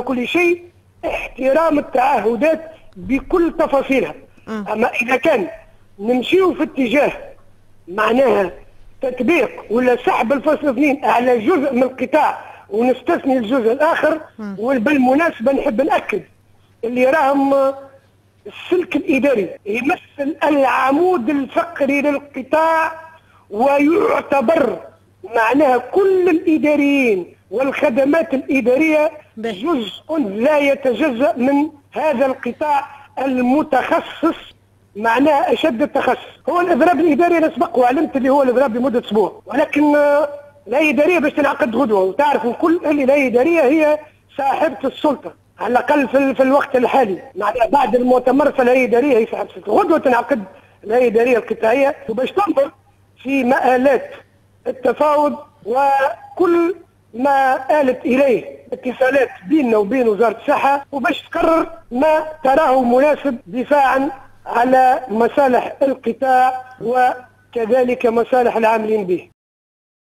كل شيء احترام التعهدات بكل تفاصيلها. أما إذا كان نمشيو في اتجاه معناها تطبيق ولا سحب الفصل اثنين على جزء من القطاع ونستثني الجزء الآخر وبالمناسبة نحب نأكد اللي راهم السلك الإداري يمثل العمود الفقري للقطاع ويعتبر معناها كل الإداريين والخدمات الإدارية جزء لا يتجزأ من هذا القطاع المتخصص معناه أشد التخصص. هو الإضراب الإداري أنا سبق وعلمت اللي هو الإضراب لمدة أسبوع. ولكن لا إدارية باش تنعقد غدوة. وتعرفوا الكل اللي لا إدارية هي صاحبة السلطة. على الأقل في, في الوقت الحالي. معناها بعد المؤتمر فلا إدارية هي صاحبة السلطة. غدوة تنعقد لا إدارية القطاعية. وباش تنظر في مآلات التفاوض وكل ما آلت إليه اتصالات بيننا وبين وزارة الصحة وباش تقرر ما تراه مناسب دفاعا على مصالح القطاع وكذلك مصالح العاملين به.